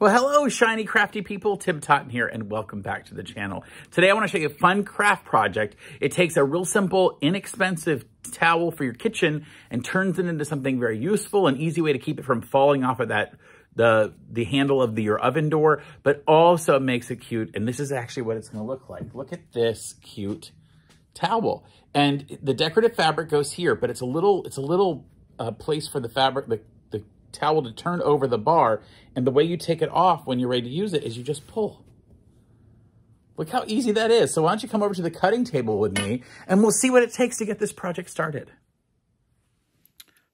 Well, hello, shiny, crafty people. Tim Totten here, and welcome back to the channel. Today, I want to show you a fun craft project. It takes a real simple, inexpensive towel for your kitchen and turns it into something very useful, an easy way to keep it from falling off of that the the handle of the, your oven door, but also makes it cute. And this is actually what it's going to look like. Look at this cute towel. And the decorative fabric goes here, but it's a little it's a little uh, place for the fabric, the towel to turn over the bar. And the way you take it off when you're ready to use it is you just pull. Look how easy that is. So why don't you come over to the cutting table with me and we'll see what it takes to get this project started.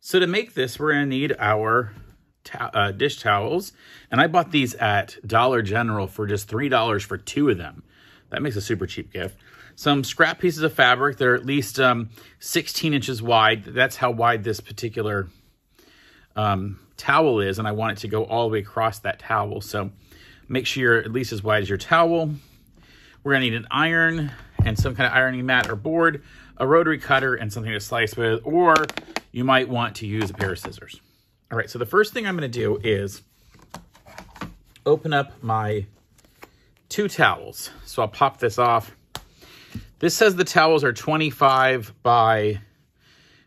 So to make this, we're to need our uh, dish towels. And I bought these at Dollar General for just $3 for two of them. That makes a super cheap gift. Some scrap pieces of fabric. They're at least um, 16 inches wide. That's how wide this particular um, towel is, and I want it to go all the way across that towel. So make sure you're at least as wide as your towel. We're gonna need an iron and some kind of ironing mat or board, a rotary cutter, and something to slice with, or you might want to use a pair of scissors. All right, so the first thing I'm gonna do is open up my two towels. So I'll pop this off. This says the towels are 25 by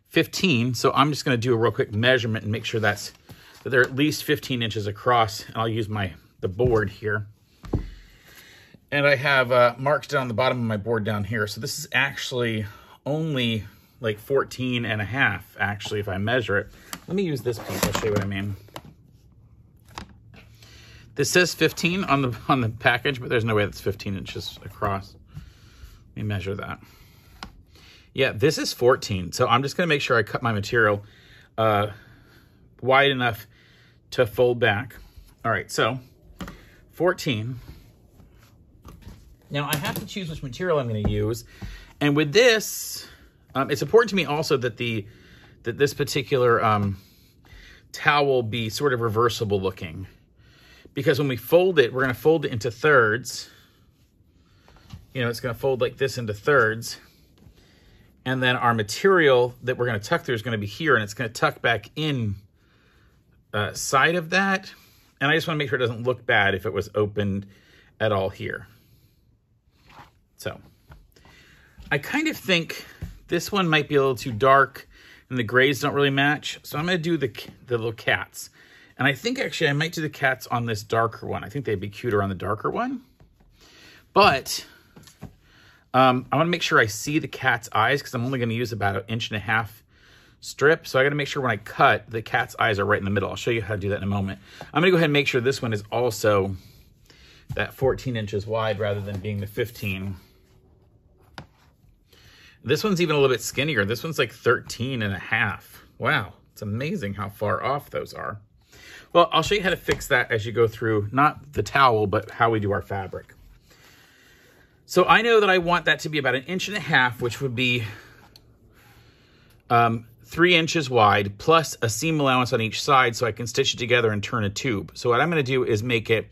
15. So I'm just going to do a real quick measurement and make sure that's that they're at least 15 inches across. And I'll use my the board here. And I have uh, marked it on the bottom of my board down here. So this is actually only like 14 and a half, actually, if I measure it. Let me use this piece. I'll show you what I mean. This says 15 on the on the package, but there's no way that's 15 inches across. Let me measure that. Yeah, this is 14. So I'm just going to make sure I cut my material uh, wide enough to fold back. All right, so 14. Now I have to choose which material I'm going to use. And with this, um, it's important to me also that the that this particular um, towel be sort of reversible looking. Because when we fold it, we're going to fold it into thirds. You know, it's going to fold like this into thirds. And then our material that we're going to tuck through is going to be here, and it's going to tuck back in uh, side of that. And I just want to make sure it doesn't look bad if it was opened at all here. So I kind of think this one might be a little too dark and the grays don't really match. So I'm going to do the, the little cats. And I think actually I might do the cats on this darker one. I think they'd be cuter on the darker one. But um, I want to make sure I see the cat's eyes because I'm only going to use about an inch and a half strip. So I got to make sure when I cut, the cat's eyes are right in the middle. I'll show you how to do that in a moment. I'm going to go ahead and make sure this one is also that 14 inches wide rather than being the 15. This one's even a little bit skinnier. This one's like 13 and a half. Wow, it's amazing how far off those are. Well, I'll show you how to fix that as you go through, not the towel, but how we do our fabric. So I know that I want that to be about an inch and a half, which would be um, three inches wide, plus a seam allowance on each side so I can stitch it together and turn a tube. So what I'm going to do is make it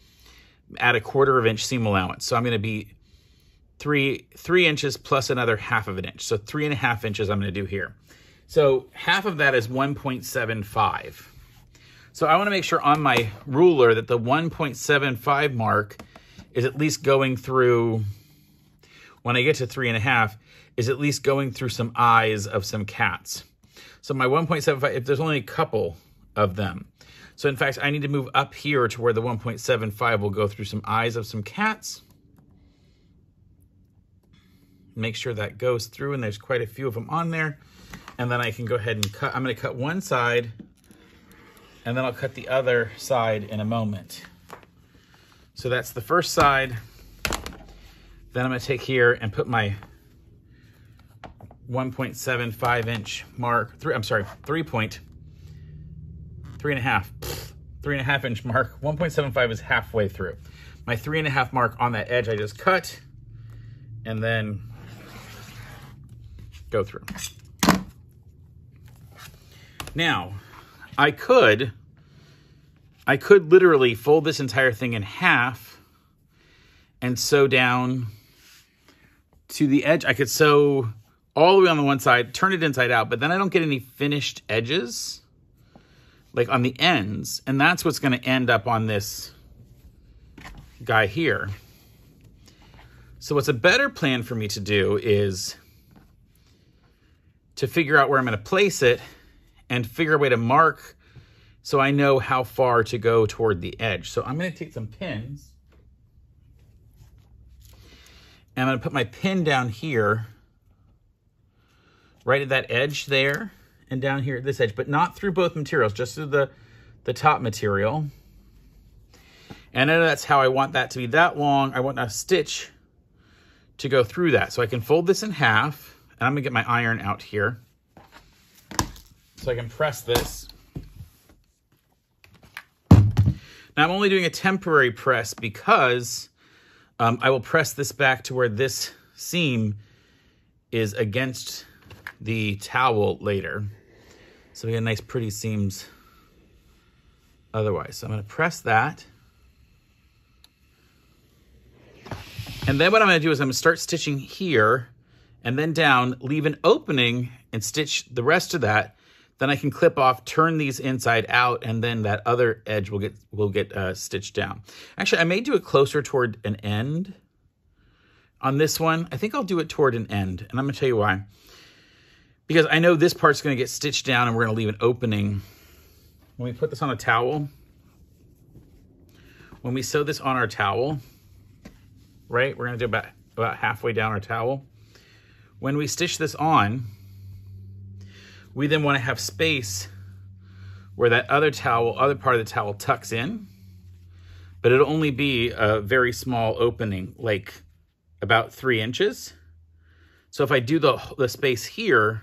at a quarter of inch seam allowance. So I'm going to be three, three inches plus another half of an inch. So three and a half inches I'm going to do here. So half of that is 1.75. So I want to make sure on my ruler that the 1.75 mark is at least going through when I get to three and a half is at least going through some eyes of some cats. So my 1.75, if there's only a couple of them. So in fact, I need to move up here to where the 1.75 will go through some eyes of some cats. Make sure that goes through and there's quite a few of them on there. And then I can go ahead and cut, I'm gonna cut one side and then I'll cut the other side in a moment. So that's the first side. Then I'm gonna take here and put my 1.75 inch mark, three, I'm sorry, three point, three and a half, three and a half inch mark. 1.75 is halfway through. My three and a half mark on that edge I just cut and then go through. Now, I could, I could literally fold this entire thing in half and sew down to the edge. I could sew all the way on the one side, turn it inside out, but then I don't get any finished edges like on the ends. And that's what's going to end up on this guy here. So what's a better plan for me to do is to figure out where I'm going to place it and figure a way to mark so I know how far to go toward the edge. So I'm going to take some pins and I'm going to put my pin down here right at that edge there and down here at this edge, but not through both materials, just through the, the top material. And I know that's how I want that to be that long. I want a stitch to go through that. So I can fold this in half, and I'm gonna get my iron out here. So I can press this. Now I'm only doing a temporary press because um, I will press this back to where this seam is against the towel later. So we get nice pretty seams otherwise. So I'm gonna press that. And then what I'm gonna do is I'm gonna start stitching here and then down, leave an opening and stitch the rest of that. Then I can clip off, turn these inside out, and then that other edge will get will get uh, stitched down. Actually, I may do it closer toward an end on this one. I think I'll do it toward an end, and I'm gonna tell you why because I know this part's to get stitched down and we're to leave an opening. When we put this on a towel, when we sew this on our towel, right, we're to do about, about halfway down our towel. When we stitch this on, we then want to have space where that other towel, other part of the towel tucks in, but it'll only be a very small opening, like about three inches. So if I do the, the space here,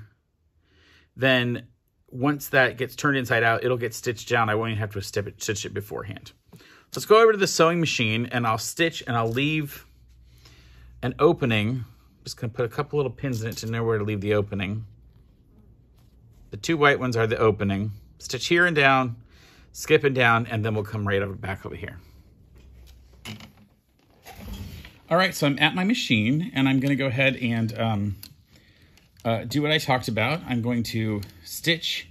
then once that gets turned inside out, it'll get stitched down. I won't even have to stitch it beforehand. Let's go over to the sewing machine and I'll stitch and I'll leave an opening. Just gonna put a couple little pins in it to know where to leave the opening. The two white ones are the opening. Stitch here and down, skip and down, and then we'll come right over back over here. All right, so I'm at my machine and I'm gonna go ahead and um, uh, do what I talked about. I'm going to stitch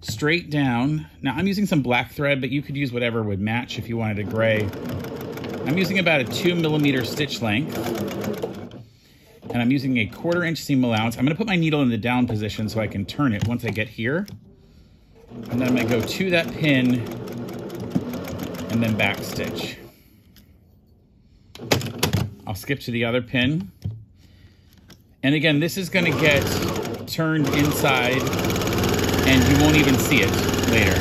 straight down. Now I'm using some black thread, but you could use whatever would match if you wanted a gray. I'm using about a two millimeter stitch length. And I'm using a quarter inch seam allowance. I'm gonna put my needle in the down position so I can turn it once I get here. And then I'm gonna go to that pin and then back stitch. I'll skip to the other pin and again, this is gonna get turned inside and you won't even see it later.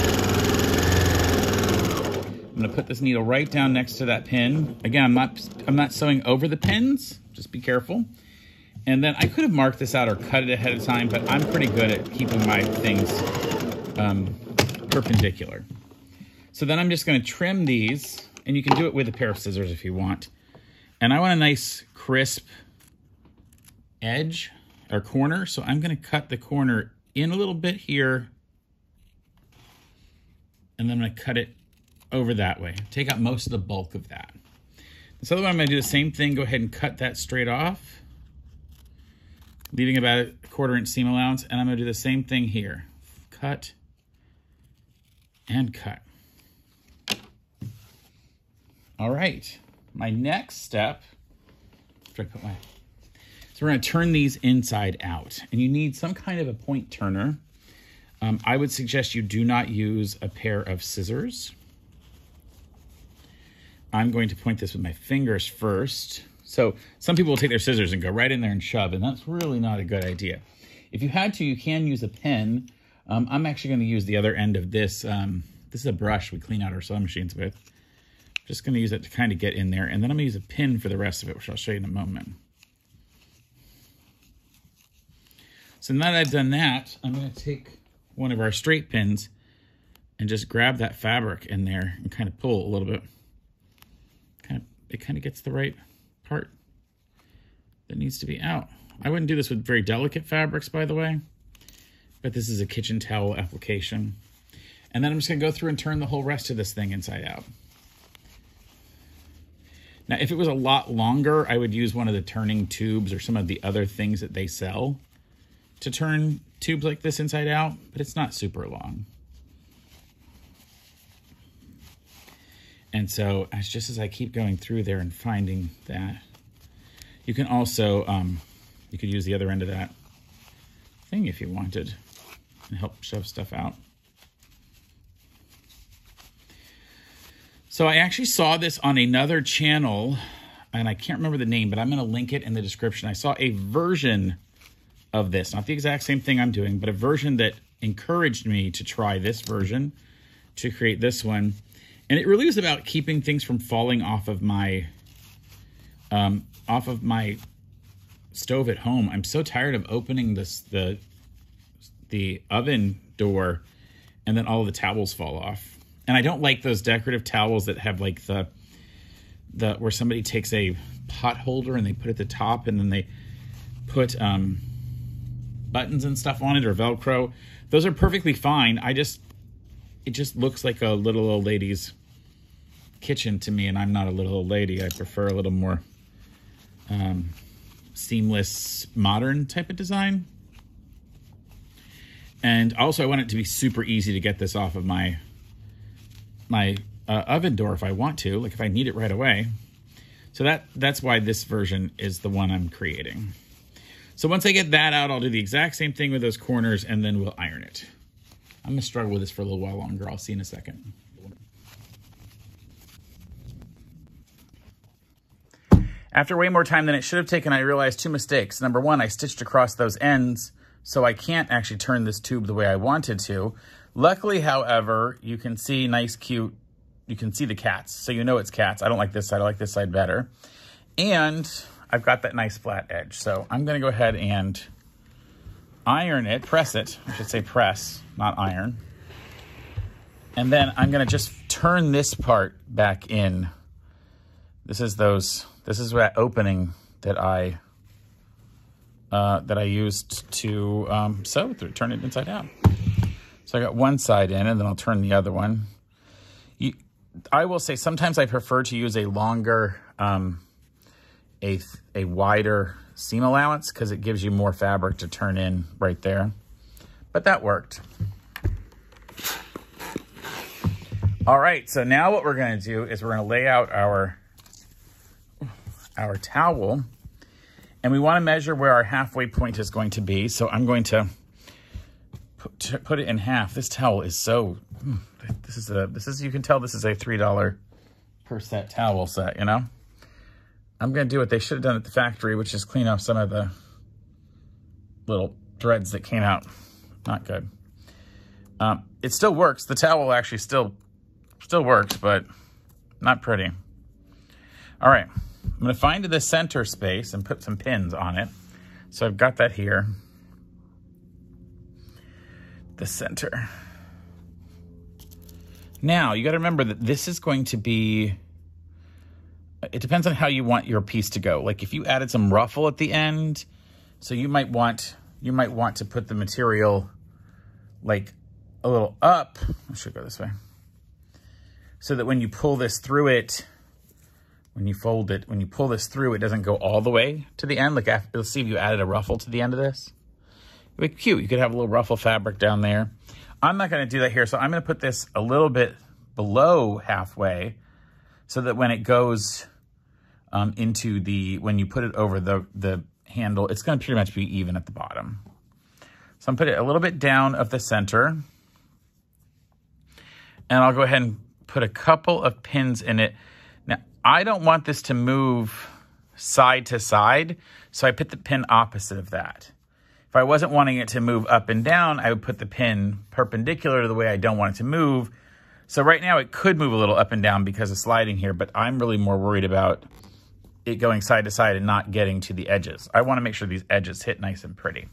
I'm gonna put this needle right down next to that pin. Again, I'm not, I'm not sewing over the pins, just be careful. And then I could have marked this out or cut it ahead of time, but I'm pretty good at keeping my things um, perpendicular. So then I'm just gonna trim these, and you can do it with a pair of scissors if you want. And I want a nice crisp edge or corner. So I'm going to cut the corner in a little bit here. And then I'm to cut it over that way. Take out most of the bulk of that. This other one, I'm to do the same thing. Go ahead and cut that straight off. Leaving about a quarter inch seam allowance. And I'm going to do the same thing here. Cut and cut. All right. My next step, after I put my so we're going to turn these inside out. And you need some kind of a point turner. Um, I would suggest you do not use a pair of scissors. I'm going to point this with my fingers first. So some people will take their scissors and go right in there and shove, and that's really not a good idea. If you had to, you can use a pen. Um, I'm actually going to use the other end of this. Um, this is a brush we clean out our sewing machines with. Just going to use it to kind of get in there, and then I'm going to use a pin for the rest of it, which I'll show you in a moment. So now that I've done that, I'm going to take one of our straight pins and just grab that fabric in there and kind of pull a little bit. Kind of, it kind of gets the right part that needs to be out. I wouldn't do this with very delicate fabrics, by the way, but this is a kitchen towel application. And then I'm just gonna go through and turn the whole rest of this thing inside out. Now, if it was a lot longer, I would use one of the turning tubes or some of the other things that they sell to turn tubes like this inside out, but it's not super long. And so it's just as I keep going through there and finding that, you can also, um, you could use the other end of that thing if you wanted and help shove stuff out. So I actually saw this on another channel, and I can't remember the name, but I'm going to link it in the description. I saw a version of this, not the exact same thing I'm doing, but a version that encouraged me to try this version to create this one. And it really was about keeping things from falling off of my um, off of my stove at home. I'm so tired of opening this the the oven door and then all the towels fall off. And I don't like those decorative towels that have like the the where somebody takes a pot holder and they put it at the top and then they put um, buttons and stuff on it or Velcro. Those are perfectly fine. I just it just looks like a little old lady's kitchen to me, and I'm not a little old lady. I prefer a little more um, seamless, modern type of design. And also, I want it to be super easy to get this off of my my uh, oven door if I want to, like if I need it right away. So that that's why this version is the one I'm creating. So once I get that out, I'll do the exact same thing with those corners and then we'll iron it. I'm gonna struggle with this for a little while longer. I'll see in a second. After way more time than it should have taken, I realized two mistakes. Number one, I stitched across those ends, so I can't actually turn this tube the way I wanted to. Luckily, however, you can see nice, cute, you can see the cats. So you know it's cats. I don't like this side. I like this side better. And I've got that nice flat edge. So I'm going to go ahead and iron it, press it. I should say press, not iron. And then I'm going to just turn this part back in. This is those, this is that opening that I, uh, that I used to um, sew through, turn it inside out. So I got one side in and then I'll turn the other one. You, I will say sometimes I prefer to use a longer, um, a, a wider seam allowance because it gives you more fabric to turn in right there. But that worked. All right, so now what we're gonna do is we're gonna lay out our, our towel and we wanna measure where our halfway point is going to be. So I'm going to put, put it in half. This towel is so, hmm, this is a, this is, you can tell this is a $3 per set towel set, you know? I'm going to do what they should have done at the factory, which is clean off some of the little threads that came out. Not good. Um, it still works. The towel actually still, still works, but not pretty. All right. I'm going to find the center space and put some pins on it. So I've got that here the center. Now, you got to remember that this is going to be, it depends on how you want your piece to go. Like if you added some ruffle at the end, so you might want, you might want to put the material like a little up. I should go this way. So that when you pull this through it, when you fold it, when you pull this through, it doesn't go all the way to the end. Like after, let's see if you added a ruffle to the end of this It'd be cute. You could have a little ruffle fabric down there. I'm not going to do that here, so I'm going to put this a little bit below halfway so that when it goes um, into the, when you put it over the, the handle, it's going to pretty much be even at the bottom. So I'm put it a little bit down of the center. And I'll go ahead and put a couple of pins in it. I don't want this to move side to side, so I put the pin opposite of that. If I wasn't wanting it to move up and down, I would put the pin perpendicular to the way I don't want it to move. So right now it could move a little up and down because of sliding here, but I'm really more worried about it going side to side and not getting to the edges. I want to make sure these edges hit nice and pretty.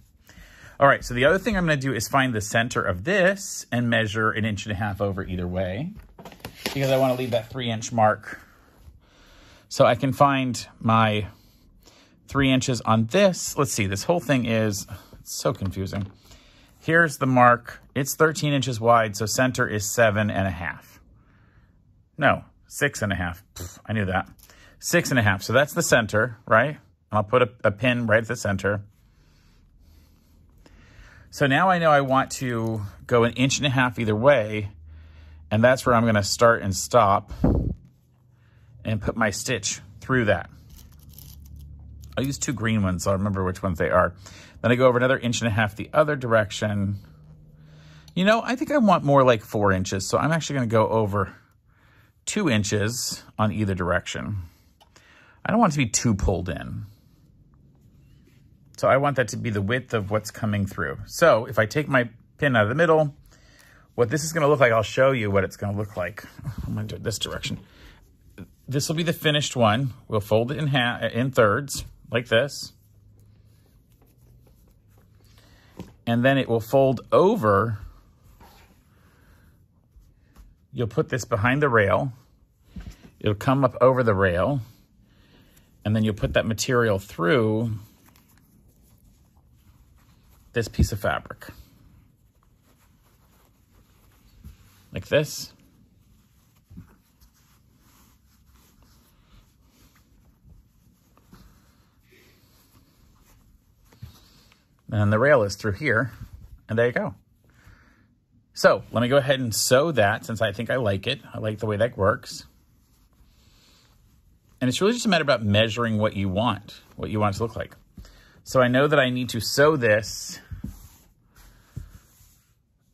All right, so the other thing I'm going to do is find the center of this and measure an inch and a half over either way because I want to leave that three inch mark. So I can find my three inches on this. Let's see, this whole thing is so confusing. Here's the mark. It's 13 inches wide, so center is seven and a half. No, six and a half. Pfft, I knew that. Six and a half. So that's the center, right? I'll put a, a pin right at the center. So now I know I want to go an inch and a half either way, and that's where I'm going to start and stop. And put my stitch through that. I'll use two green ones so I remember which ones they are. Then I go over another inch and a half the other direction. You know, I think I want more like four inches, so I'm actually gonna go over two inches on either direction. I don't want it to be too pulled in. So I want that to be the width of what's coming through. So if I take my pin out of the middle, what this is gonna look like, I'll show you what it's gonna look like. I'm gonna do it this direction. This will be the finished one. We'll fold it in, half, in thirds, like this. And then it will fold over. You'll put this behind the rail. It'll come up over the rail. And then you'll put that material through this piece of fabric. Like this. And the rail is through here. And there you go. So let me go ahead and sew that since I think I like it. I like the way that works. And it's really just a matter about measuring what you want, what you want it to look like. So I know that I need to sew this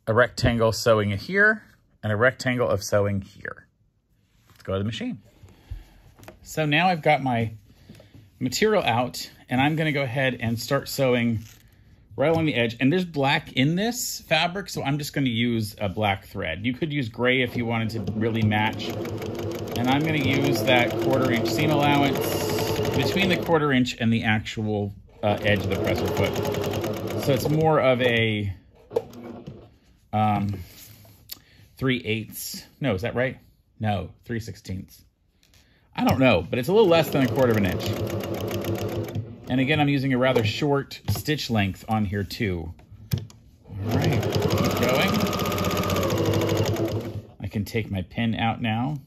a rectangle sewing here and a rectangle of sewing here. Let's go to the machine. So now I've got my material out and I'm gonna go ahead and start sewing right along the edge. And there's black in this fabric, so I'm just gonna use a black thread. You could use gray if you wanted to really match. And I'm gonna use that quarter inch seam allowance between the quarter inch and the actual uh, edge of the presser foot. So it's more of a um, 3 eighths. No, is that right? No, 3 sixteenths. I don't know, but it's a little less than a quarter of an inch. And again, I'm using a rather short stitch length on here too. All right, keep going. I can take my pin out now.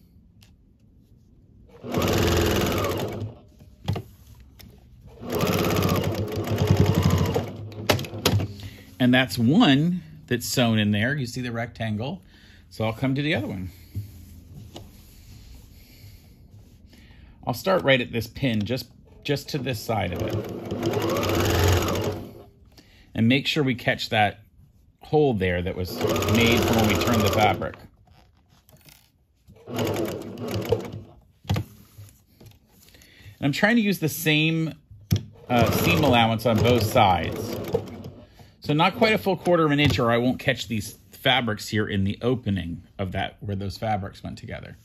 And that's one that's sewn in there. You see the rectangle. So I'll come to the other one. I'll start right at this pin, just, just to this side of it. And make sure we catch that hole there that was made from when we turned the fabric. And I'm trying to use the same uh, seam allowance on both sides. So not quite a full quarter of an inch or I won't catch these fabrics here in the opening of that where those fabrics went together.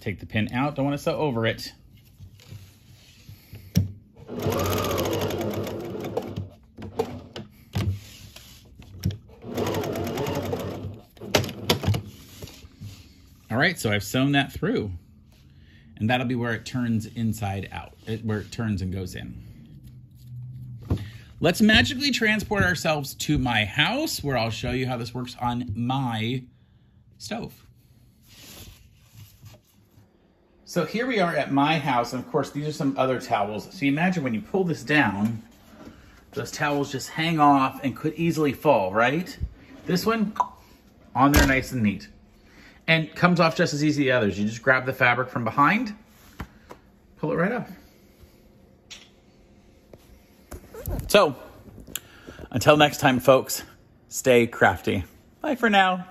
Take the pin out, don't want to sew over it. All right, so I've sewn that through. And that'll be where it turns inside out, uh, where it turns and goes in. Let's magically transport ourselves to my house where I'll show you how this works on my stove. So here we are at my house, and of course these are some other towels. So you imagine when you pull this down, those towels just hang off and could easily fall, right? This one, on there nice and neat and comes off just as easy as the others. You just grab the fabric from behind, pull it right up. So, until next time, folks, stay crafty. Bye for now.